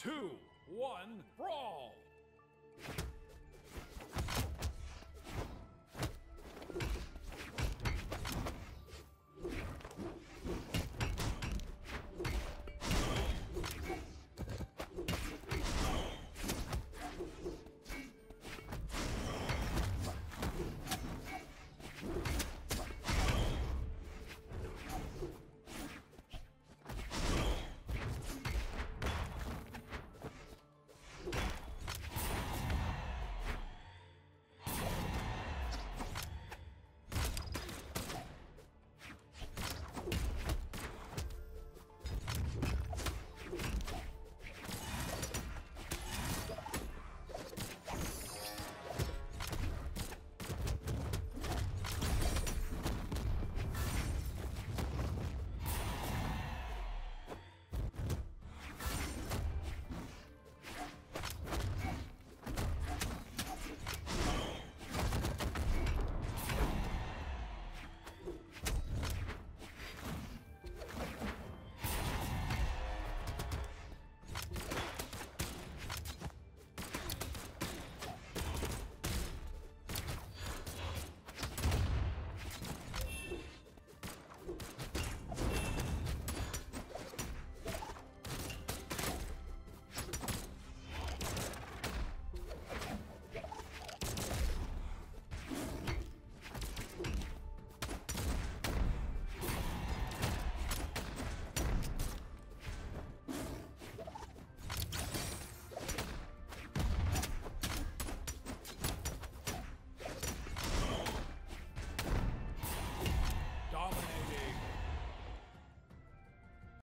two, one, brawl!